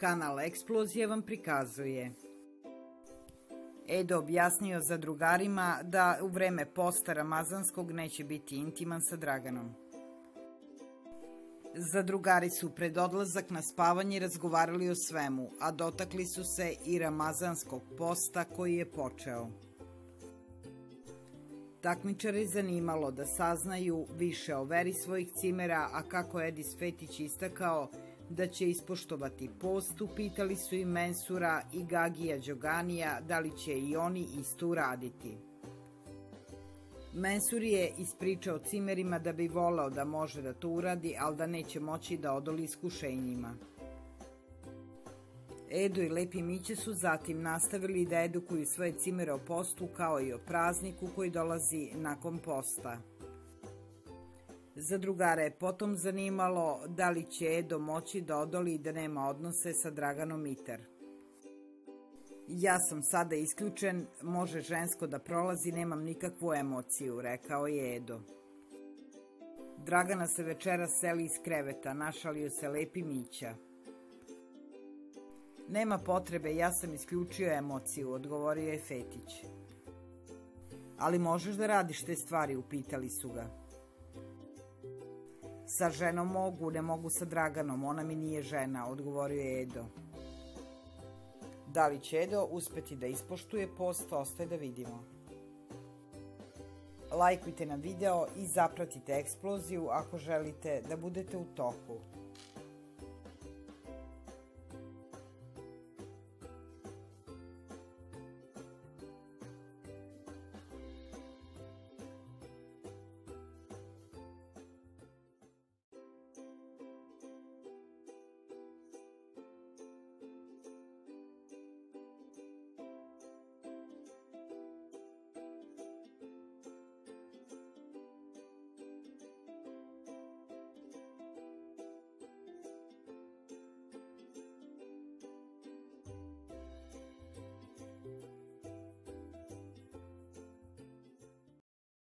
Kanal Eksplozije vam prikazuje. Edo objasnio za drugarima da u vreme posta Ramazanskog neće biti intiman sa Draganom. Zadrugari su pred odlazak na spavanje razgovarali o svemu, a dotakli su se i Ramazanskog posta koji je počeo. Takmičare zanimalo da saznaju više o veri svojih cimera, a kako Edis Fetić istakao da će ispoštovati post, upitali su i Mensura i Gagija Đoganija da li će i oni isto uraditi. Mensur je ispričao cimerima da bi volao da može da to uradi, ali da neće moći da odoli iskušenjima. Edo i Lepi Miće su zatim nastavili da edukuju svoje cimere o postu kao i o prazniku koji dolazi nakon posta. Za drugara je potom zanimalo da li će Edo moći da odoli i da nema odnose sa Draganom Mitar. Ja sam sada isključen, može žensko da prolazi, nemam nikakvu emociju, rekao je Edo. Dragana se večera seli iz kreveta, našalio se lepi Mića. Nema potrebe, ja sam isključio emociju, odgovorio je Fetić. Ali možeš da radiš te stvari, upitali su ga. Sa ženom mogu, ne mogu sa Draganom, ona mi nije žena, odgovorio je Edo. Da li će Edo uspeti da ispoštuje post, ostaje da vidimo. Lajkujte nam video i zapratite eksploziju ako želite da budete u toku.